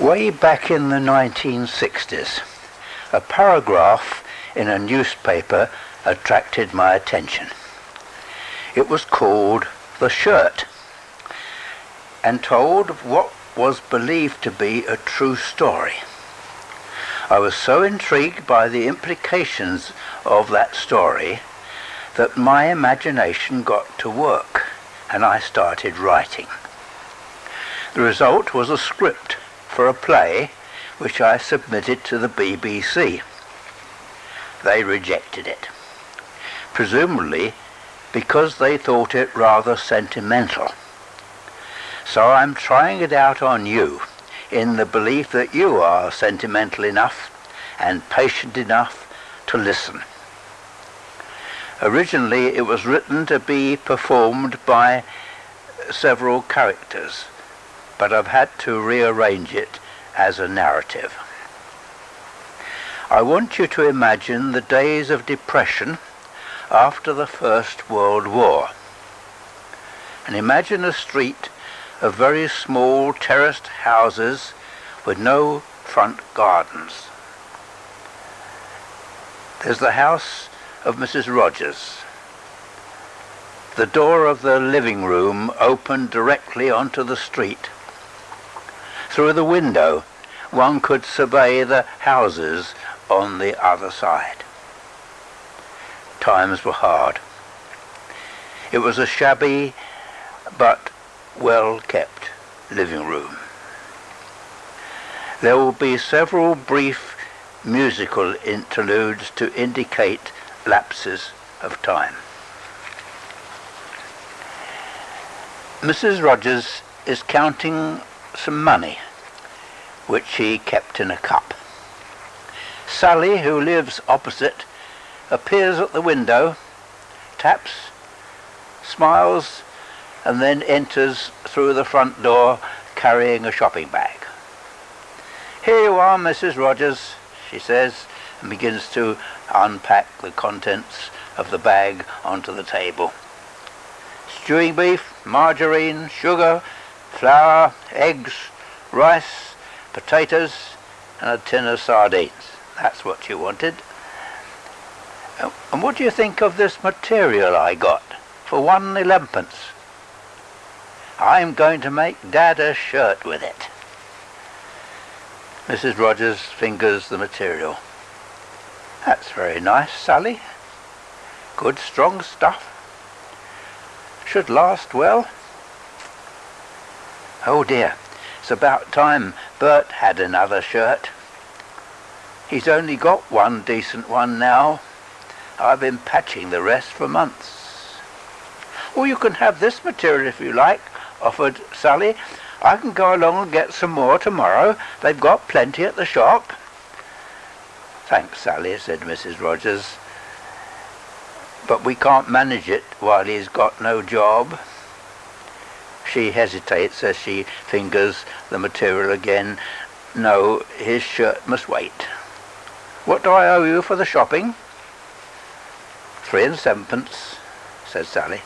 Way back in the 1960s, a paragraph in a newspaper attracted my attention. It was called The Shirt and told what was believed to be a true story. I was so intrigued by the implications of that story that my imagination got to work and I started writing. The result was a script for a play which I submitted to the BBC. They rejected it, presumably because they thought it rather sentimental. So I'm trying it out on you in the belief that you are sentimental enough and patient enough to listen. Originally it was written to be performed by several characters, but I've had to rearrange it as a narrative. I want you to imagine the days of depression after the First World War. And imagine a street of very small terraced houses with no front gardens. There's the house of Mrs. Rogers. The door of the living room opened directly onto the street. Through the window, one could survey the houses on the other side. Times were hard. It was a shabby but well kept living room. There will be several brief musical interludes to indicate lapses of time. Mrs. Rogers is counting some money, which he kept in a cup. Sally, who lives opposite, appears at the window, taps, smiles, and then enters through the front door carrying a shopping bag. Here you are, Mrs. Rogers, she says, and begins to unpack the contents of the bag onto the table. Stewing beef, margarine, sugar, flour, eggs, rice, potatoes, and a tin of sardines. That's what you wanted. Um, and what do you think of this material I got for one elevenpence? I'm going to make Dad a shirt with it. Mrs. Rogers fingers the material. That's very nice, Sally. Good strong stuff. Should last well. Oh dear, it's about time Bert had another shirt. He's only got one decent one now. I've been patching the rest for months. Well, you can have this material if you like, offered Sally. I can go along and get some more tomorrow. They've got plenty at the shop. Thanks, Sally, said Mrs. Rogers. But we can't manage it while he's got no job. She hesitates as she fingers the material again. No, his shirt must wait. What do I owe you for the shopping? Three and sevenpence, said Sally.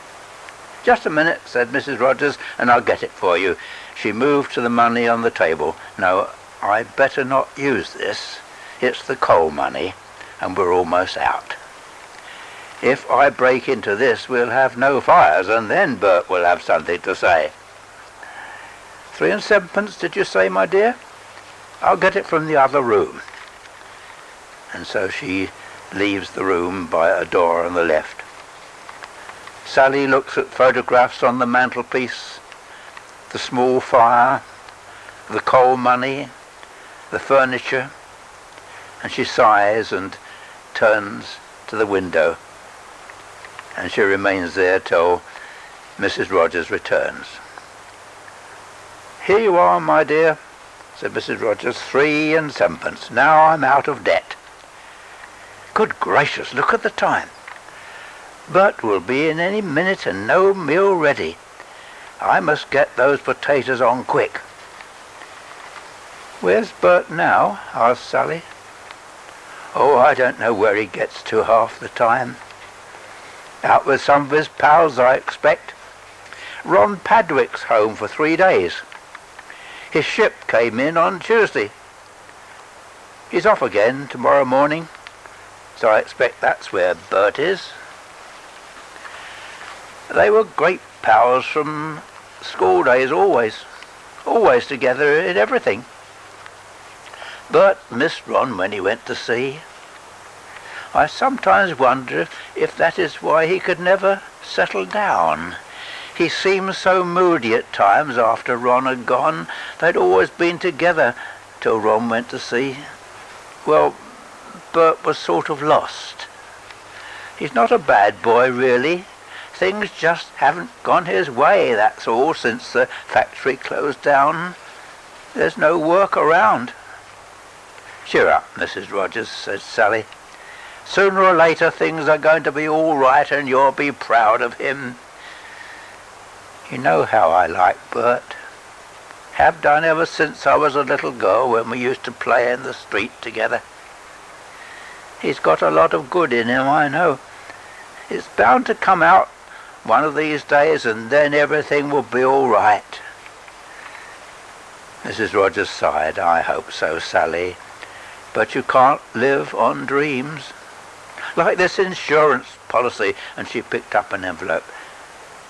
Just a minute, said Mrs. Rogers, and I'll get it for you. She moved to the money on the table. No, I'd better not use this. It's the coal money, and we're almost out. If I break into this, we'll have no fires, and then Bert will have something to say. Three and sevenpence, did you say, my dear? I'll get it from the other room. And so she leaves the room by a door on the left. Sally looks at photographs on the mantelpiece, the small fire, the coal money, the furniture, and she sighs and turns to the window, and she remains there till Mrs. Rogers returns. Here you are, my dear, said Mrs. Rogers, three and sevenpence. Now I'm out of debt. Good gracious, look at the time. Bert will be in any minute and no meal ready. I must get those potatoes on quick. Where's Bert now? asked Sally. Oh, I don't know where he gets to half the time. Out with some of his pals, I expect. Ron Padwick's home for three days. His ship came in on Tuesday. He's off again tomorrow morning, so I expect that's where Bert is. They were great pals from school days, always. Always together in everything. Bert missed Ron when he went to sea. I sometimes wonder if that is why he could never settle down. He seemed so moody at times after Ron had gone. They'd always been together till Ron went to sea. Well, Bert was sort of lost. He's not a bad boy, really. Things just haven't gone his way, that's all, since the factory closed down. There's no work around. Cheer up, Mrs. Rogers, said Sally. Sooner or later things are going to be all right and you'll be proud of him. You know how I like Bert. Have done ever since I was a little girl when we used to play in the street together. He's got a lot of good in him, I know. It's bound to come out one of these days and then everything will be all right. Mrs. Rogers sighed. I hope so, Sally. But you can't live on dreams. Like this insurance policy, and she picked up an envelope.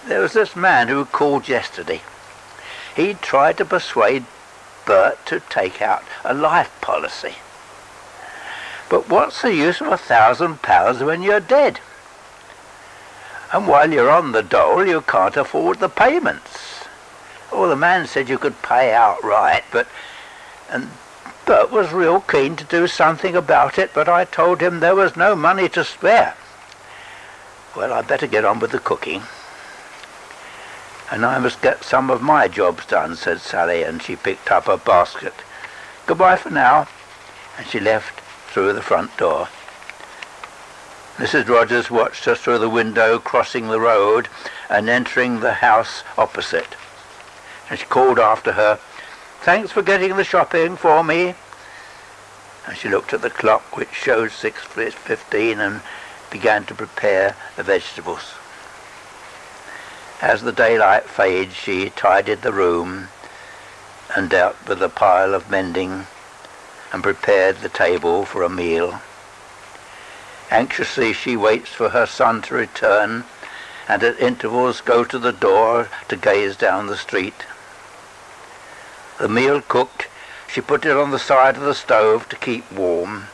There was this man who called yesterday. He tried to persuade Bert to take out a life policy. But what's the use of a thousand pounds when you're dead? And while you're on the dole, you can't afford the payments. Well, the man said you could pay outright, but and Bert was real keen to do something about it, but I told him there was no money to spare. Well, I'd better get on with the cooking and I must get some of my jobs done, said Sally, and she picked up her basket. Goodbye for now. And she left through the front door. Mrs. Rogers watched her through the window, crossing the road and entering the house opposite. And she called after her, Thanks for getting the shopping for me. And she looked at the clock, which showed 6.15, and began to prepare the vegetables. As the daylight fades, she tidied the room and dealt with a pile of mending and prepared the table for a meal. Anxiously she waits for her son to return and at intervals go to the door to gaze down the street. The meal cooked, she put it on the side of the stove to keep warm.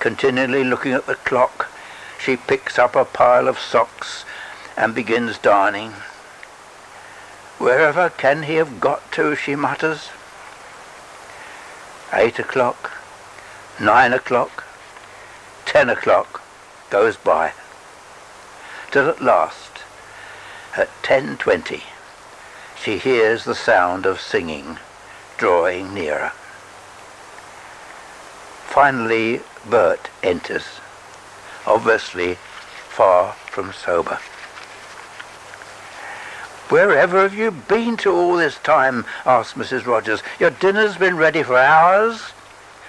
Continually looking at the clock, she picks up a pile of socks and begins darning. Wherever can he have got to, she mutters. Eight o'clock, nine o'clock, ten o'clock goes by, till at last, at ten twenty, she hears the sound of singing drawing nearer. Finally, Bert enters, obviously far from sober. Wherever have you been to all this time? asked Mrs. Rogers. Your dinner's been ready for hours.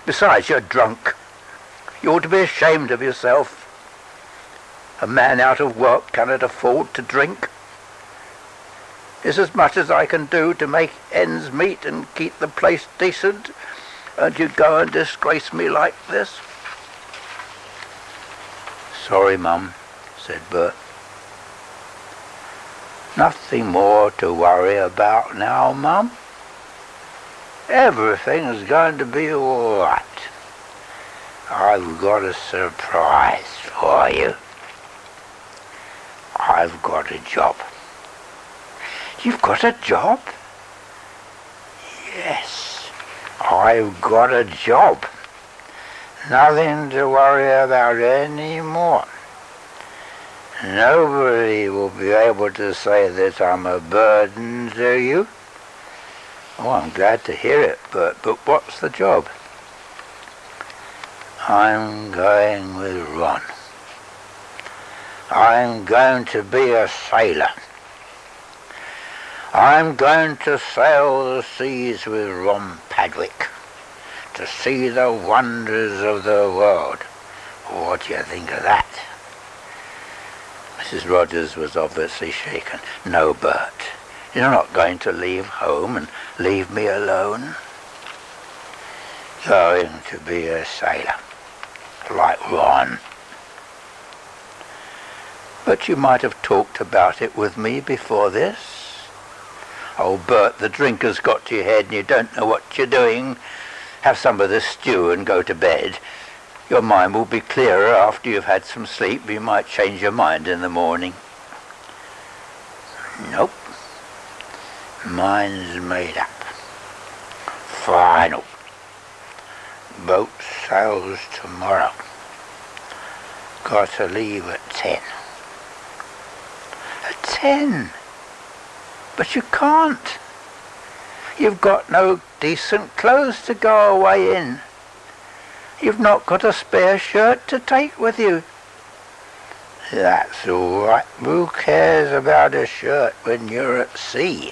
Besides, you're drunk. You ought to be ashamed of yourself. A man out of work cannot afford to drink. It's as much as I can do to make ends meet and keep the place decent, and you go and disgrace me like this. Sorry, Mum, said Bert. Nothing more to worry about now, Mum. Everything's going to be all right. I've got a surprise for you. I've got a job. You've got a job? Yes, I've got a job. Nothing to worry about anymore. Nobody will be able to say that I'm a burden to you. Oh, I'm glad to hear it, but, but what's the job? I'm going with Ron. I'm going to be a sailor. I'm going to sail the seas with Ron Padwick to see the wonders of the world. What do you think of that? Mrs. Rogers was obviously shaken. No, Bert. You're not going to leave home and leave me alone. Going to be a sailor, like Ron. But you might have talked about it with me before this. Oh, Bert, the drink has got to your head and you don't know what you're doing. Have some of the stew and go to bed. Your mind will be clearer after you've had some sleep. You might change your mind in the morning. Nope. Mine's made up. Final. Boat sails tomorrow. Got to leave at ten. At ten? But you can't. You've got no decent clothes to go away in. You've not got a spare shirt to take with you. That's all right. Who cares about a shirt when you're at sea?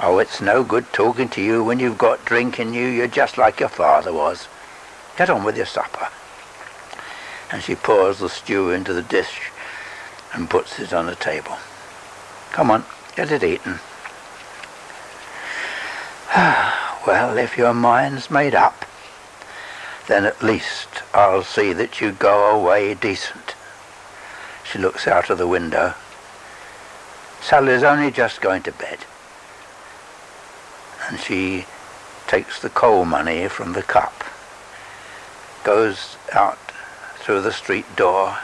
Oh, it's no good talking to you when you've got drink in you. You're just like your father was. Get on with your supper. And she pours the stew into the dish and puts it on the table. Come on, get it eaten. well, if your mind's made up, then at least I'll see that you go away decent. She looks out of the window. Sally's only just going to bed. And she takes the coal money from the cup, goes out through the street door,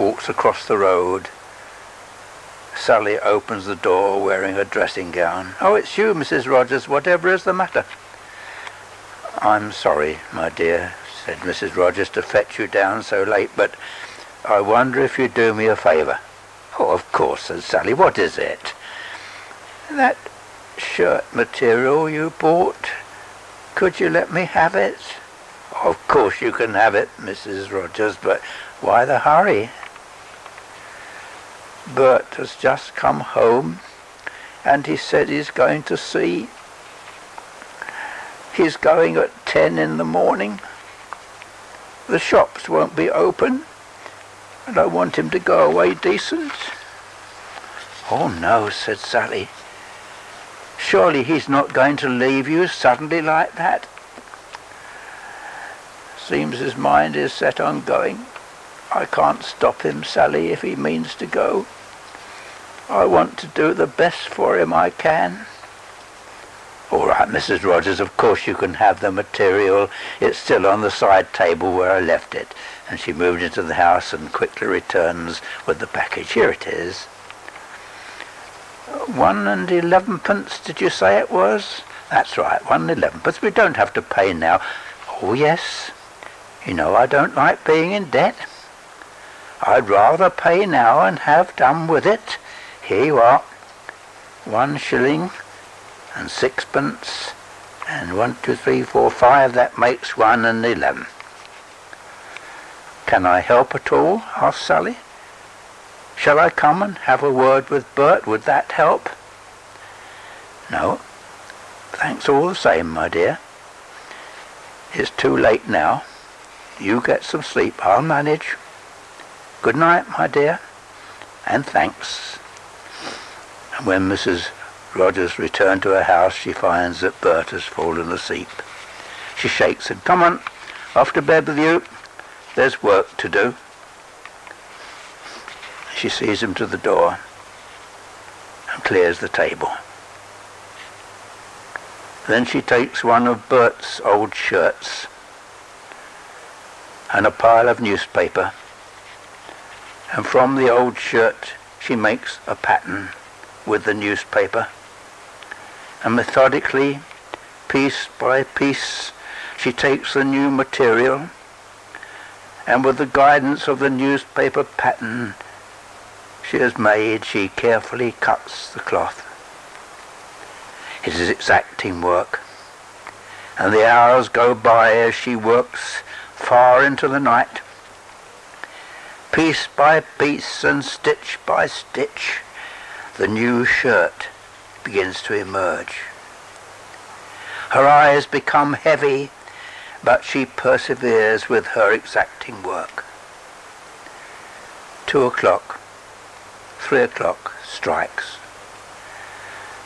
walks across the road. Sally opens the door wearing a dressing gown. Oh, it's you, Mrs. Rogers. Whatever is the matter? I'm sorry, my dear, said Mrs. Rogers, to fetch you down so late, but I wonder if you'd do me a favour. Oh, of course, said Sally. What is it? That shirt material you bought. Could you let me have it? Of course you can have it, Mrs. Rogers, but why the hurry? Bert has just come home and he said he's going to see He's going at ten in the morning. The shops won't be open, and I want him to go away decent. Oh no, said Sally. Surely he's not going to leave you suddenly like that. Seems his mind is set on going. I can't stop him, Sally, if he means to go. I want to do the best for him I can. All right, Mrs. Rogers, of course you can have the material. It's still on the side table where I left it. And she moved into the house and quickly returns with the package. Here it is. One and elevenpence, did you say it was? That's right, one and elevenpence. We don't have to pay now. Oh, yes. You know I don't like being in debt. I'd rather pay now and have done with it. Here you are. One shilling and sixpence, and one, two, three, four, five, that makes one and eleven. Can I help at all? asked Sally. Shall I come and have a word with Bert? Would that help? No. Thanks all the same, my dear. It's too late now. You get some sleep. I'll manage. Good night, my dear, and thanks. And when Mrs. Rogers returned to her house, she finds that Bert has fallen asleep. She shakes him. Come on, off to bed with you. There's work to do. She sees him to the door and clears the table. Then she takes one of Bert's old shirts and a pile of newspaper and from the old shirt she makes a pattern with the newspaper and methodically, piece by piece, she takes the new material and with the guidance of the newspaper pattern she has made, she carefully cuts the cloth. It is exacting work, and the hours go by as she works far into the night. Piece by piece and stitch by stitch, the new shirt begins to emerge. Her eyes become heavy, but she perseveres with her exacting work. Two o'clock, three o'clock strikes.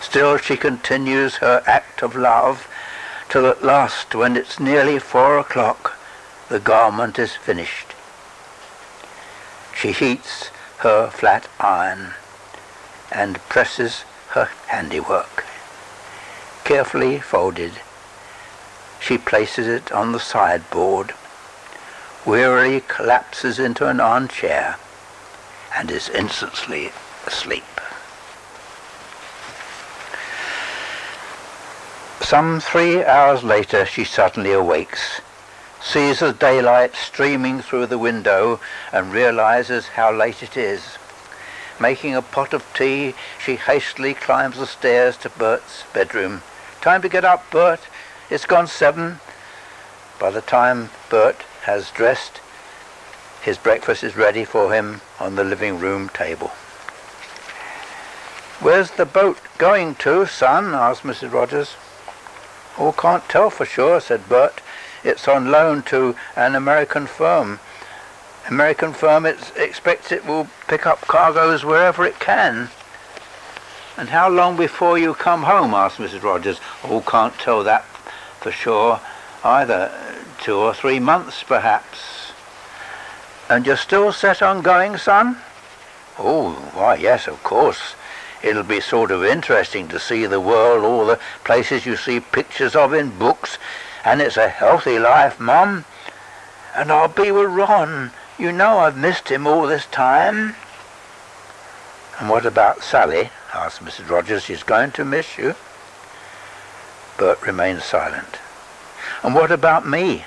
Still she continues her act of love till at last, when it's nearly four o'clock, the garment is finished. She heats her flat iron and presses her handiwork. Carefully folded, she places it on the sideboard, wearily collapses into an armchair, and is instantly asleep. Some three hours later she suddenly awakes, sees the daylight streaming through the window and realizes how late it is. Making a pot of tea, she hastily climbs the stairs to Bert's bedroom. Time to get up, Bert. It's gone seven. By the time Bert has dressed, his breakfast is ready for him on the living room table. Where's the boat going to, son? asked Mrs. Rogers. Oh, can't tell for sure, said Bert. It's on loan to an American firm. American firm it expects it will pick up cargoes wherever it can. And how long before you come home? asked Mrs. Rogers. Oh, can't tell that for sure either. Two or three months, perhaps. And you're still set on going, son? Oh, why, yes, of course it'll be sort of interesting to see the world, all the places you see pictures of in books, and it's a healthy life, Mum. And I'll be with Ron. You know I've missed him all this time. And what about Sally? asked Mrs. Rogers. She's going to miss you. Bert remained silent. And what about me?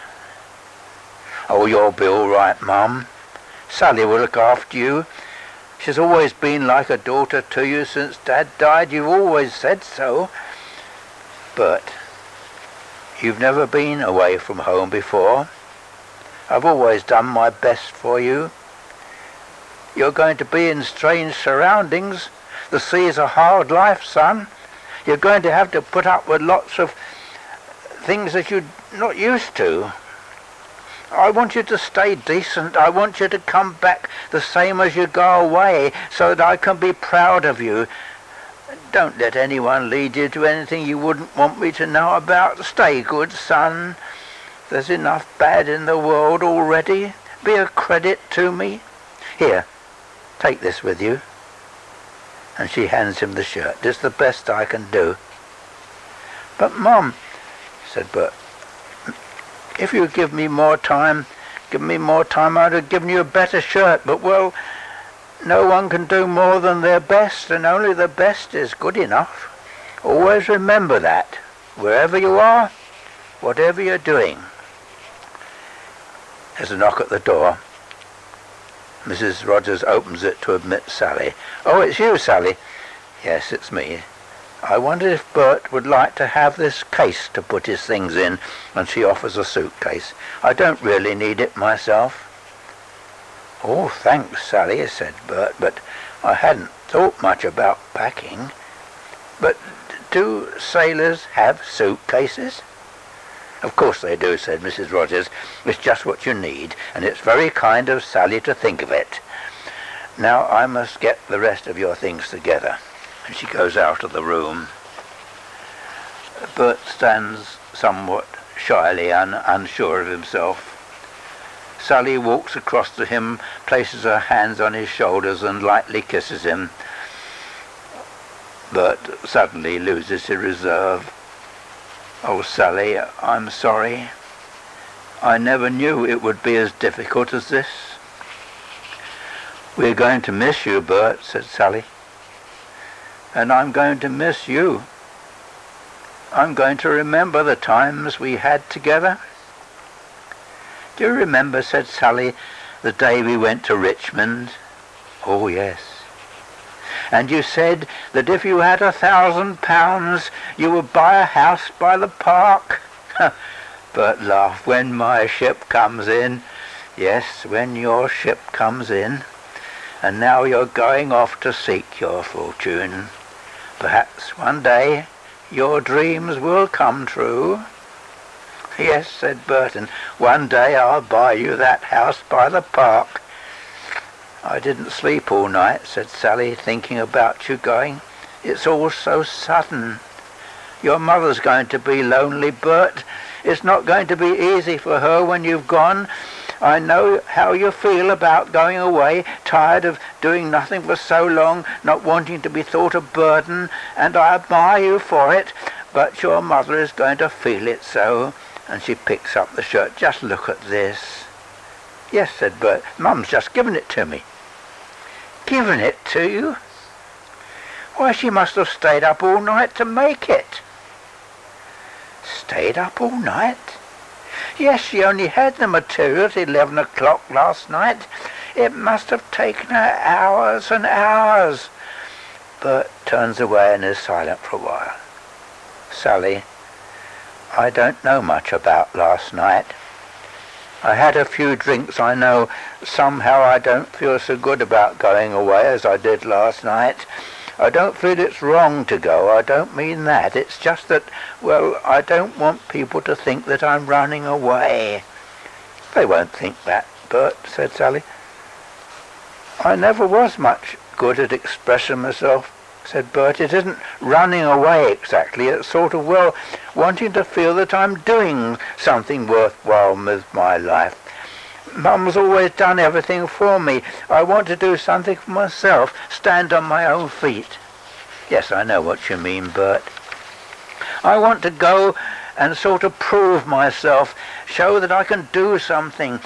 Oh, you'll be all right, Mum. Sally will look after you She's always been like a daughter to you since Dad died. You've always said so. But you've never been away from home before. I've always done my best for you. You're going to be in strange surroundings. The sea's a hard life, son. You're going to have to put up with lots of things that you're not used to. I want you to stay decent. I want you to come back the same as you go away so that I can be proud of you. Don't let anyone lead you to anything you wouldn't want me to know about. Stay good, son. There's enough bad in the world already. Be a credit to me. Here, take this with you. And she hands him the shirt. It's the best I can do. But, Mom, said Bert, if you give me more time, give me more time, I'd have given you a better shirt. But, well, no one can do more than their best, and only the best is good enough. Always remember that, wherever you are, whatever you're doing. There's a knock at the door. Mrs. Rogers opens it to admit Sally. Oh, it's you, Sally. Yes, it's me. I wondered if Bert would like to have this case to put his things in, and she offers a suitcase. I don't really need it myself. Oh, thanks, Sally, said Bert, but I hadn't thought much about packing. But do sailors have suitcases? Of course they do, said Mrs. Rogers. It's just what you need, and it's very kind of Sally to think of it. Now I must get the rest of your things together and she goes out of the room. Bert stands somewhat shyly and unsure of himself. Sally walks across to him, places her hands on his shoulders and lightly kisses him. Bert suddenly loses his reserve. Oh, Sally, I'm sorry. I never knew it would be as difficult as this. We're going to miss you, Bert, said Sally and I'm going to miss you. I'm going to remember the times we had together. Do you remember, said Sally, the day we went to Richmond? Oh, yes. And you said that if you had a thousand pounds, you would buy a house by the park. but laugh when my ship comes in. Yes, when your ship comes in. And now you're going off to seek your fortune. Perhaps one day your dreams will come true. Yes, said Burton, one day I'll buy you that house by the park. I didn't sleep all night, said Sally, thinking about you going. It's all so sudden. Your mother's going to be lonely, Bert. It's not going to be easy for her when you've gone. I know how you feel about going away, tired of doing nothing for so long, not wanting to be thought a burden, and I admire you for it, but your mother is going to feel it so. And she picks up the shirt. Just look at this. Yes, said Bert. Mum's just given it to me. Given it to you? Why, she must have stayed up all night to make it. Stayed up all night? Yes, she only had the material at 11 o'clock last night. It must have taken her hours and hours. Bert turns away and is silent for a while. Sally, I don't know much about last night. I had a few drinks, I know. Somehow I don't feel so good about going away as I did last night. I don't feel it's wrong to go. I don't mean that. It's just that, well, I don't want people to think that I'm running away. They won't think that, Bert, said Sally. I never was much good at expressing myself said Bert. It isn't running away exactly. It's sort of, well, wanting to feel that I'm doing something worthwhile with my life. Mum's always done everything for me. I want to do something for myself, stand on my own feet. Yes, I know what you mean, Bert. I want to go and sort of prove myself, show that I can do something,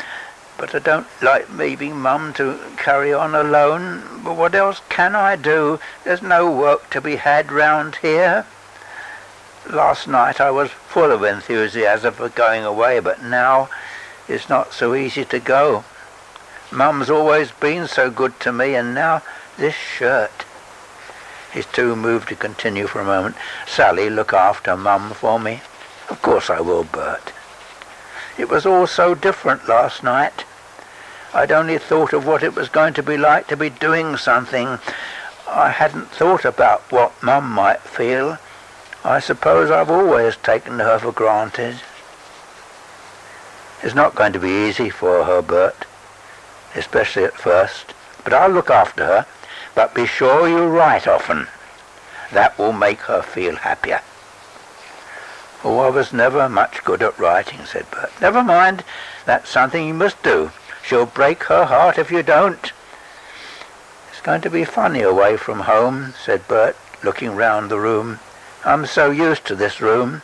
but I don't like leaving Mum to carry on alone. But what else can I do? There's no work to be had round here. Last night I was full of enthusiasm for going away, but now it's not so easy to go. Mum's always been so good to me, and now this shirt. He's too moved to continue for a moment. Sally, look after Mum for me. Of course I will, Bert. It was all so different last night. I'd only thought of what it was going to be like to be doing something. I hadn't thought about what Mum might feel. I suppose I've always taken her for granted. It's not going to be easy for her, Bert, especially at first. But I'll look after her. But be sure you write often. That will make her feel happier. Oh, I was never much good at writing, said Bert. Never mind. That's something you must do. She'll break her heart if you don't. It's going to be funny away from home, said Bert, looking round the room. I'm so used to this room.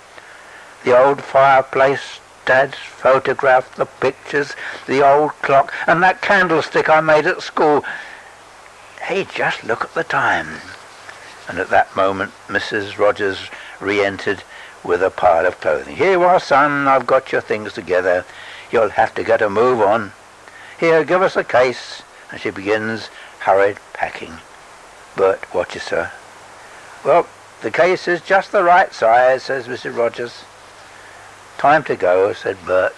The old fireplace, Dad's photograph, the pictures, the old clock, and that candlestick I made at school. Hey, just look at the time. And at that moment Mrs. Rogers re-entered with a pile of clothing. Here you are, son. I've got your things together. You'll have to get a move on. Here, give us a case. And she begins hurried packing. Bert watches her. Well, the case is just the right size, says Mrs. Rogers. Time to go, said Bert.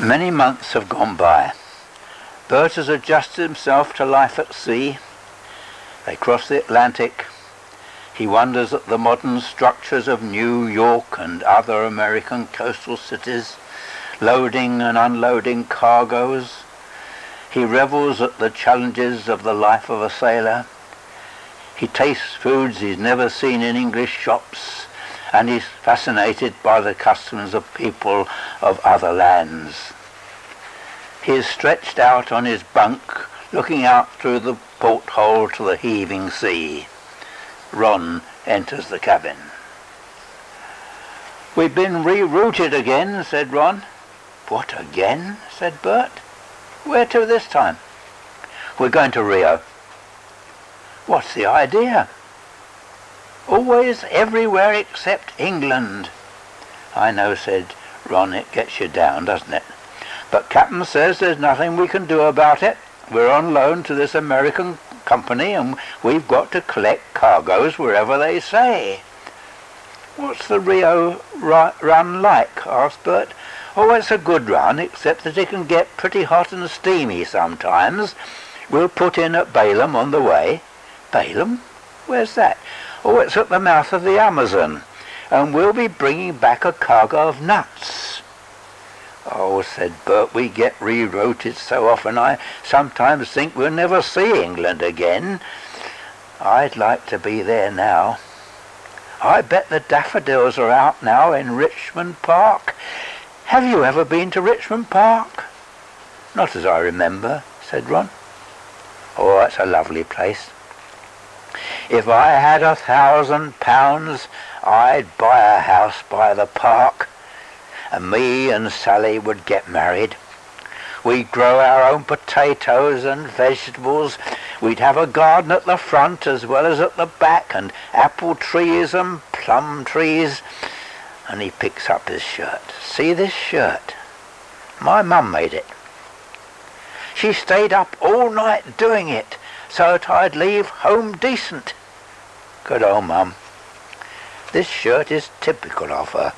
Many months have gone by. Bert has adjusted himself to life at sea. They cross the Atlantic. He wonders at the modern structures of New York and other American coastal cities, loading and unloading cargoes. He revels at the challenges of the life of a sailor. He tastes foods he's never seen in English shops and he's fascinated by the customs of people of other lands. He is stretched out on his bunk, looking out through the porthole to the heaving sea. Ron enters the cabin. We've been rerouted again, said Ron. What again? said Bert. Where to this time? We're going to Rio. What's the idea? Always everywhere except England. I know, said Ron, it gets you down, doesn't it? But Captain says there's nothing we can do about it. We're on loan to this American company and we've got to collect cargoes wherever they say. What's the Rio run like? asked Bert. Oh, it's a good run, except that it can get pretty hot and steamy sometimes. We'll put in at Belém on the way. Belém? Where's that? Oh, it's at the mouth of the Amazon. and we'll be bringing back a cargo of nuts. Oh, said Bert, we get rerouted so often I sometimes think we'll never see England again. I'd like to be there now. I bet the daffodils are out now in Richmond Park. Have you ever been to Richmond Park? Not as I remember, said Ron. Oh, it's a lovely place. If I had a thousand pounds, I'd buy a house by the park, and me and Sally would get married. We'd grow our own potatoes and vegetables. We'd have a garden at the front as well as at the back, and apple trees and plum trees. And he picks up his shirt. See this shirt? My mum made it. She stayed up all night doing it so that I'd leave home decent. Good old mum. This shirt is typical of her.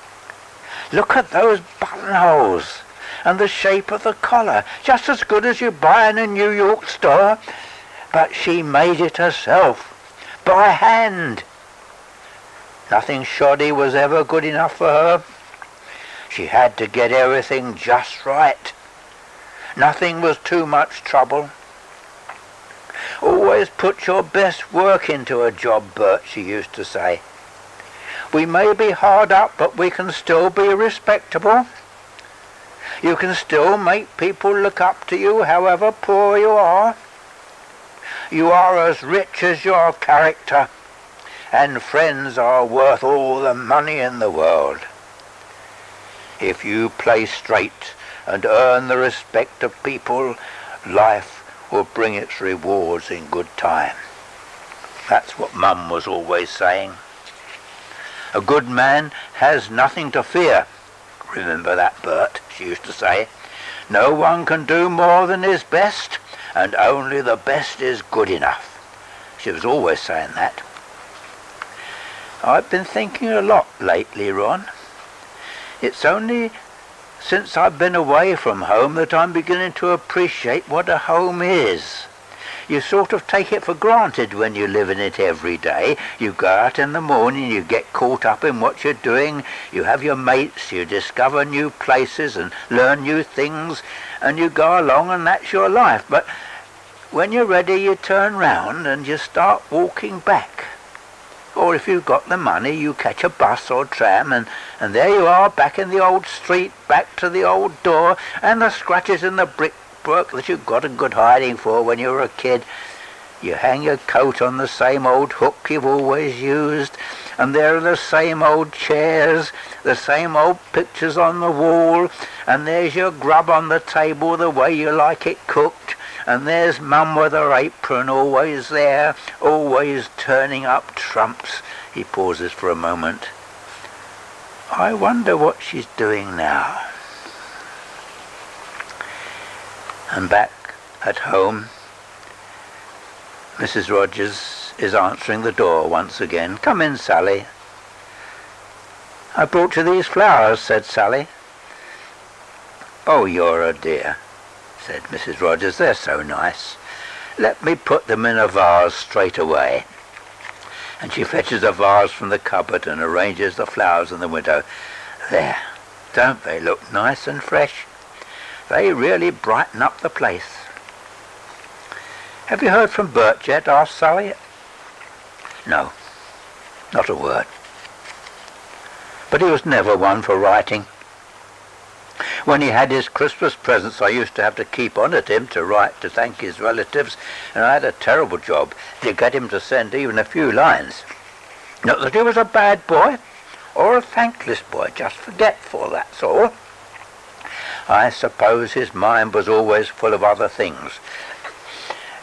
Look at those buttonholes and the shape of the collar, just as good as you buy in a New York store. But she made it herself, by hand. Nothing shoddy was ever good enough for her. She had to get everything just right. Nothing was too much trouble. Always put your best work into a job, Bert, she used to say. We may be hard up, but we can still be respectable. You can still make people look up to you, however poor you are. You are as rich as your character, and friends are worth all the money in the world. If you play straight and earn the respect of people, life will bring its rewards in good time. That's what Mum was always saying. A good man has nothing to fear. Remember that, Bert, she used to say. No one can do more than his best, and only the best is good enough. She was always saying that. I've been thinking a lot lately, Ron. It's only since I've been away from home that I'm beginning to appreciate what a home is. You sort of take it for granted when you live in it every day. You go out in the morning, you get caught up in what you're doing, you have your mates, you discover new places and learn new things, and you go along and that's your life. But when you're ready, you turn round and you start walking back. Or if you've got the money, you catch a bus or tram, and, and there you are, back in the old street, back to the old door, and the scratches in the brickwork that you got a good hiding for when you were a kid. You hang your coat on the same old hook you've always used, and there are the same old chairs, the same old pictures on the wall, and there's your grub on the table the way you like it cooked, and there's Mum with her apron always there, always turning up trumps. He pauses for a moment. I wonder what she's doing now. And back at home, Mrs. Rogers is answering the door once again. Come in, Sally. I brought you these flowers, said Sally. Oh, you're a dear said Mrs. Rogers. They're so nice. Let me put them in a vase straight away. And she fetches a vase from the cupboard and arranges the flowers in the window. There, don't they look nice and fresh? They really brighten up the place. Have you heard from Bert yet? asked Sally. No, not a word. But he was never one for writing. When he had his Christmas presents, I used to have to keep on at him to write to thank his relatives, and I had a terrible job to get him to send even a few lines. Not that he was a bad boy, or a thankless boy, just forgetful, that's all. I suppose his mind was always full of other things.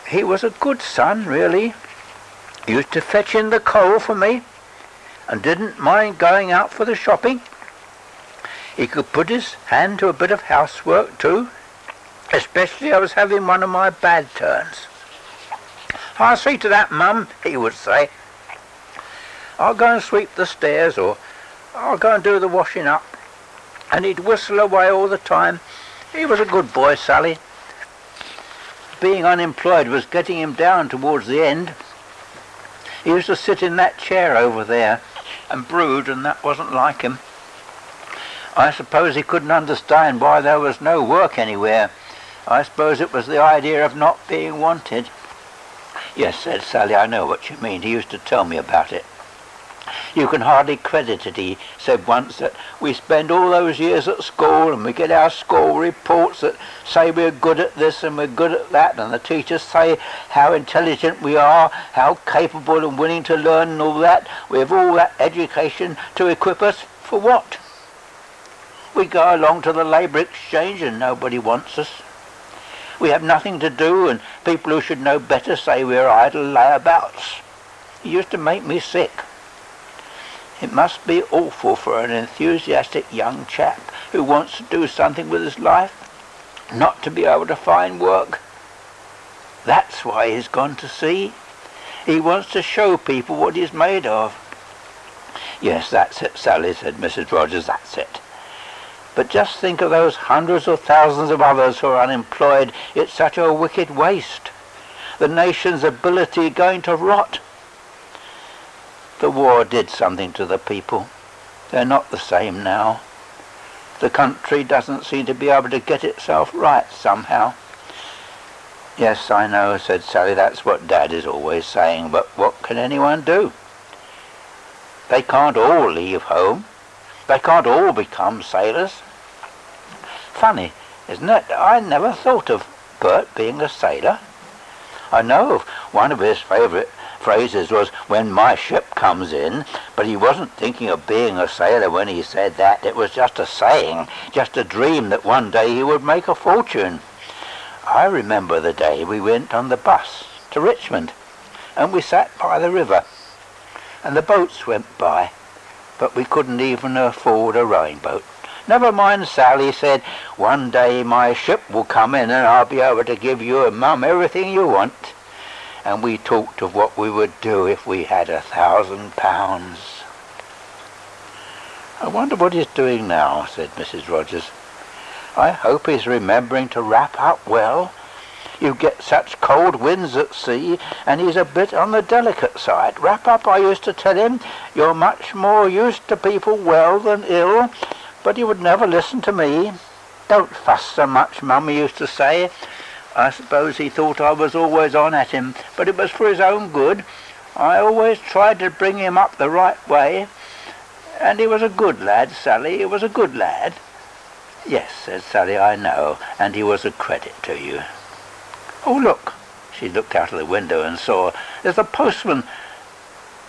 He was a good son, really. Used to fetch in the coal for me, and didn't mind going out for the shopping. He could put his hand to a bit of housework too, especially I was having one of my bad turns. I'll see to that, Mum, he would say. I'll go and sweep the stairs, or I'll go and do the washing up. And he'd whistle away all the time. He was a good boy, Sally. Being unemployed was getting him down towards the end. He used to sit in that chair over there and brood, and that wasn't like him. I suppose he couldn't understand why there was no work anywhere. I suppose it was the idea of not being wanted. Yes, said Sally, I know what you mean. He used to tell me about it. You can hardly credit it, he said once, that we spend all those years at school and we get our school reports that say we're good at this and we're good at that and the teachers say how intelligent we are, how capable and willing to learn and all that. We have all that education to equip us for what? We go along to the labour exchange and nobody wants us. We have nothing to do and people who should know better say we're idle layabouts. It used to make me sick. It must be awful for an enthusiastic young chap who wants to do something with his life not to be able to find work. That's why he's gone to sea. He wants to show people what he's made of. Yes, that's it, Sally, said Mrs. Rogers, that's it. But just think of those hundreds of thousands of others who are unemployed. It's such a wicked waste. The nation's ability going to rot. The war did something to the people. They're not the same now. The country doesn't seem to be able to get itself right somehow. Yes, I know, said Sally, that's what Dad is always saying, but what can anyone do? They can't all leave home. They can't all become sailors. Funny, isn't it? I never thought of Bert being a sailor. I know of one of his favourite phrases was when my ship comes in, but he wasn't thinking of being a sailor when he said that. It was just a saying, just a dream that one day he would make a fortune. I remember the day we went on the bus to Richmond, and we sat by the river, and the boats went by, but we couldn't even afford a rowing boat. Never mind, Sally said, one day my ship will come in and I'll be able to give you and Mum everything you want and we talked of what we would do if we had a thousand pounds. I wonder what he's doing now, said Mrs. Rogers. I hope he's remembering to wrap up well. You get such cold winds at sea, and he's a bit on the delicate side. Wrap up, I used to tell him. You're much more used to people well than ill, but he would never listen to me. Don't fuss so much, Mummy used to say. I suppose he thought I was always on at him, but it was for his own good. I always tried to bring him up the right way, and he was a good lad, Sally, he was a good lad. Yes, said Sally, I know, and he was a credit to you. Oh, look, she looked out of the window and saw, there's a postman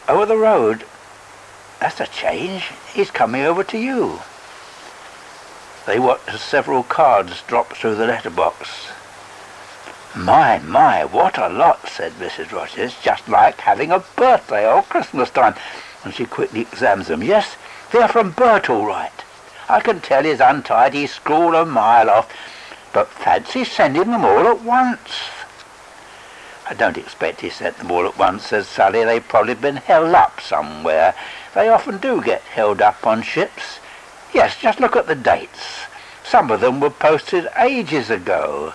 over the road. That's a change. He's coming over to you. They watched several cards drop through the letterbox. My, my, what a lot, said Mrs. Rogers, just like having a birthday or Christmas time. And she quickly examines them. Yes, they're from Bert all right. I can tell his untidy scrawl a mile off, but fancy sending them all at once. I don't expect he sent them all at once, says Sally. They've probably been held up somewhere. They often do get held up on ships. Yes, just look at the dates. Some of them were posted ages ago.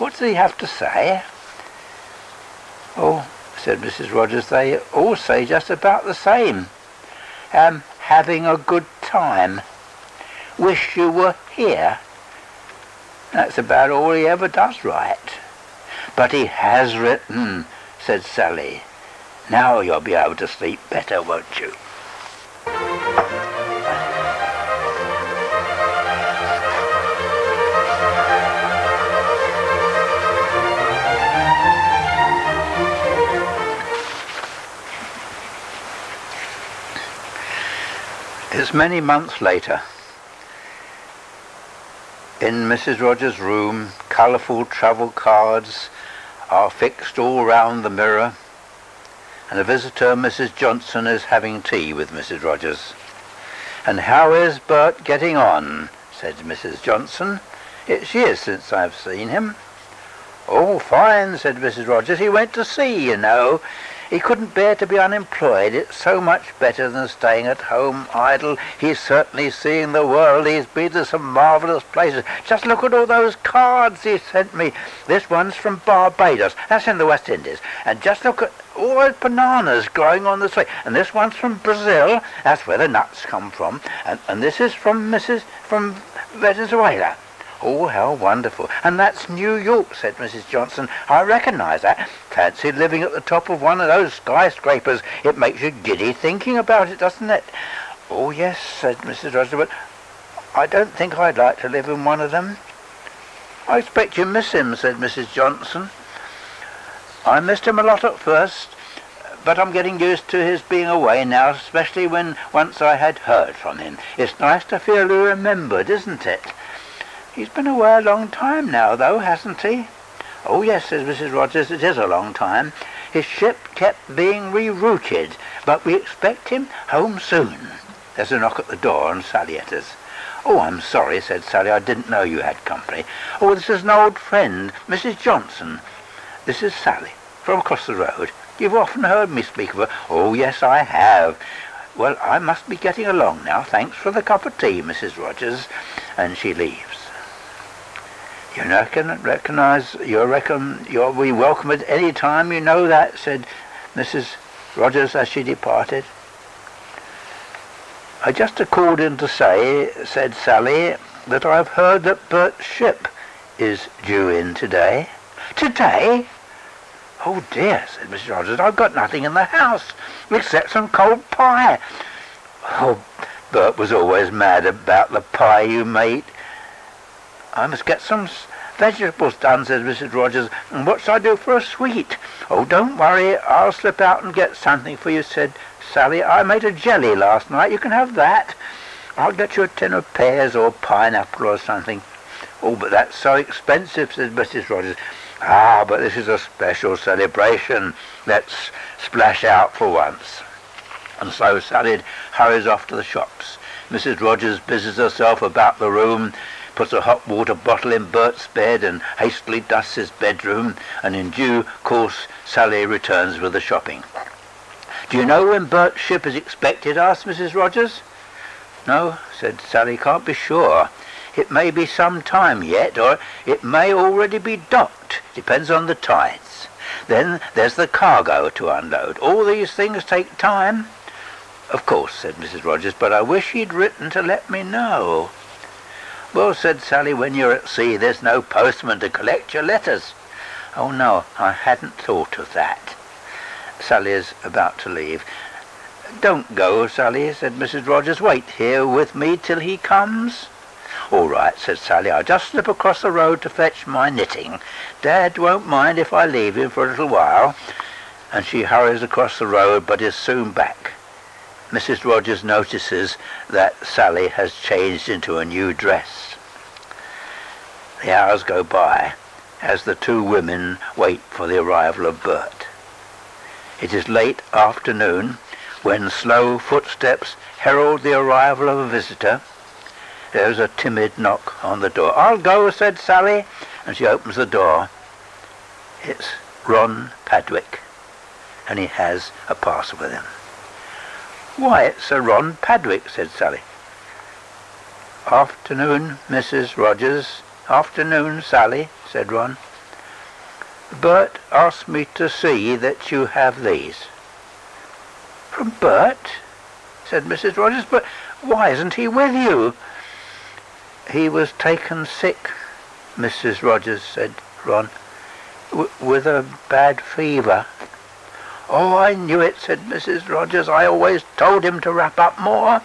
What does he have to say? Oh, said Mrs. Rogers, they all say just about the same. Am having a good time. Wish you were here. That's about all he ever does write. But he has written, said Sally. Now you'll be able to sleep better, won't you? It's many months later. In Mrs. Rogers' room, colourful travel cards are fixed all round the mirror, and the visitor, Mrs. Johnson, is having tea with Mrs. Rogers. And how is Bert getting on? said Mrs. Johnson. It's years since I've seen him. Oh, fine, said Mrs. Rogers. He went to sea, you know. He couldn't bear to be unemployed. It's so much better than staying at home idle. He's certainly seeing the world. He's been to some marvellous places. Just look at all those cards he sent me. This one's from Barbados. That's in the West Indies. And just look at all those bananas growing on the tree. And this one's from Brazil. That's where the nuts come from. And, and this is from Mrs. from Venezuela. Oh, how wonderful. And that's New York, said Mrs. Johnson. I recognise that. Fancy living at the top of one of those skyscrapers. It makes you giddy thinking about it, doesn't it? Oh, yes, said Mrs. Rogers, but I don't think I'd like to live in one of them. I expect you miss him, said Mrs. Johnson. I missed him a lot at first, but I'm getting used to his being away now, especially when once I had heard from him. It's nice to feel remembered, isn't it? He's been away a long time now, though, hasn't he? Oh, yes, says Mrs. Rogers, it is a long time. His ship kept being rerouted, but we expect him home soon. There's a knock at the door, and Sally enters. Oh, I'm sorry, said Sally. I didn't know you had company. Oh, this is an old friend, Mrs. Johnson. This is Sally, from across the road. You've often heard me speak of her. Oh, yes, I have. Well, I must be getting along now. Thanks for the cup of tea, Mrs. Rogers. And she leaves. You reckon, recognise, you reckon you'll be welcome at any time, you know that, said Mrs. Rogers as she departed. I just called in to say, said Sally, that I've heard that Bert's ship is due in today. Today? Oh dear, said Mrs. Rogers, I've got nothing in the house except some cold pie. Oh, Bert was always mad about the pie you made. I must get some vegetables done, says Mrs. Rogers. And what shall I do for a sweet? Oh, don't worry. I'll slip out and get something for you, said Sally. I made a jelly last night. You can have that. I'll get you a tin of pears or pineapple or something. Oh, but that's so expensive, said Mrs. Rogers. Ah, but this is a special celebration. Let's splash out for once. And so Sally hurries off to the shops. Mrs. Rogers busies herself about the room, puts a hot water bottle in Bert's bed and hastily dusts his bedroom, and in due course Sally returns with the shopping. Do you know when Bert's ship is expected? asked Mrs. Rogers. No, said Sally, can't be sure. It may be some time yet, or it may already be docked. Depends on the tides. Then there's the cargo to unload. All these things take time. Of course, said Mrs. Rogers, but I wish he'd written to let me know. Well, said Sally, when you're at sea, there's no postman to collect your letters. Oh, no, I hadn't thought of that. Sally is about to leave. Don't go, Sally, said Mrs. Rogers. Wait here with me till he comes. All right, said Sally. I'll just slip across the road to fetch my knitting. Dad won't mind if I leave him for a little while. And she hurries across the road, but is soon back. Mrs. Rogers notices that Sally has changed into a new dress. The hours go by as the two women wait for the arrival of Bert. It is late afternoon when slow footsteps herald the arrival of a visitor. There's a timid knock on the door. I'll go, said Sally, and she opens the door. It's Ron Padwick, and he has a parcel with him. Why, it's Sir Ron Padwick, said Sally. Afternoon, Mrs. Rogers. Afternoon, Sally, said Ron. Bert asked me to see that you have these. From Bert? said Mrs. Rogers. But why isn't he with you? He was taken sick, Mrs. Rogers, said Ron, with a bad fever. Oh, I knew it, said Mrs. Rogers. I always told him to wrap up more.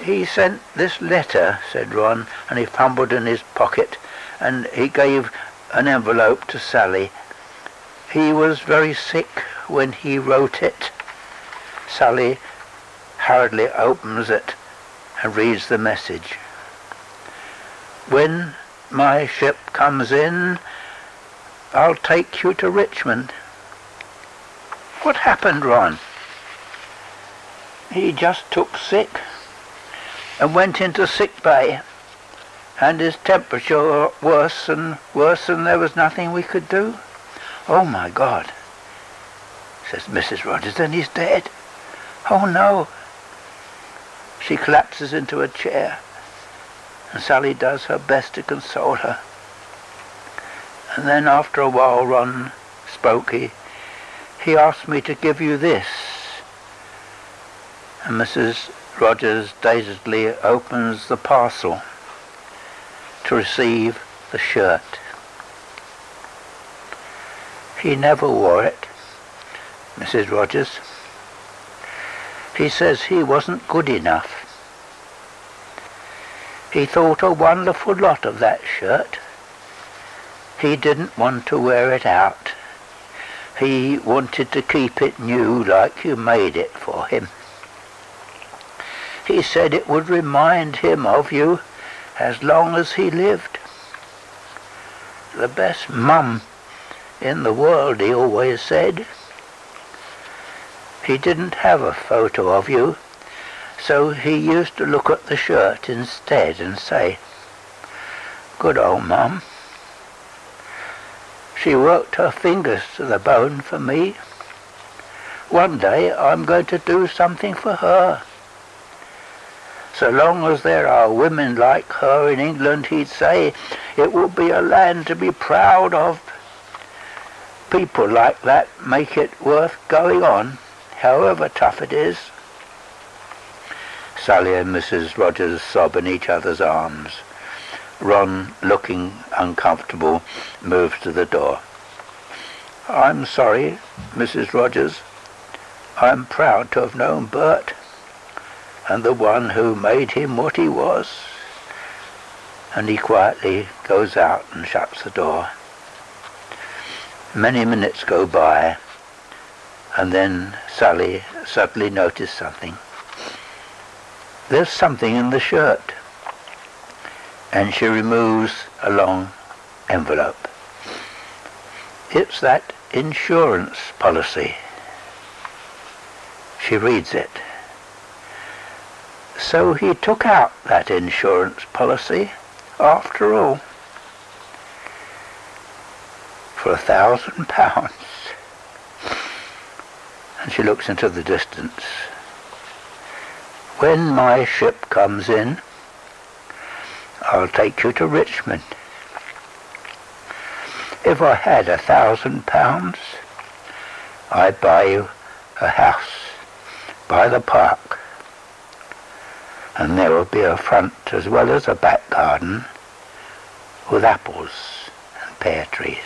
He sent this letter, said Ron, and he fumbled in his pocket, and he gave an envelope to Sally. He was very sick when he wrote it. Sally hurriedly opens it and reads the message. When my ship comes in, I'll take you to Richmond. What happened, Ron? He just took sick and went into sick bay and his temperature got worse and worse and there was nothing we could do. Oh my God. says Mrs. Rogers. Then he's dead. Oh, no. She collapses into a chair, and Sally does her best to console her. And then after a while Ron spoke. He, he asked me to give you this. And Mrs. Rogers dazedly opens the parcel to receive the shirt. He never wore it, Mrs. Rogers. He says he wasn't good enough. He thought a wonderful lot of that shirt. He didn't want to wear it out. He wanted to keep it new like you made it for him. He said it would remind him of you as long as he lived. The best mum in the world, he always said. He didn't have a photo of you, so he used to look at the shirt instead and say, Good old mum. She worked her fingers to the bone for me. One day I'm going to do something for her. So long as there are women like her in England, he'd say, it will be a land to be proud of. People like that make it worth going on, however tough it is. Sally and Mrs. Rogers sob in each other's arms. Ron, looking uncomfortable, moves to the door. I'm sorry, Mrs. Rogers. I'm proud to have known Bert and the one who made him what he was. And he quietly goes out and shuts the door. Many minutes go by, and then Sally suddenly notices something. There's something in the shirt. And she removes a long envelope. It's that insurance policy. She reads it. So he took out that insurance policy after all for a thousand pounds. And she looks into the distance. When my ship comes in, I'll take you to Richmond. If I had a thousand pounds, I'd buy you a house by the park and there will be a front as well as a back garden with apples and pear trees.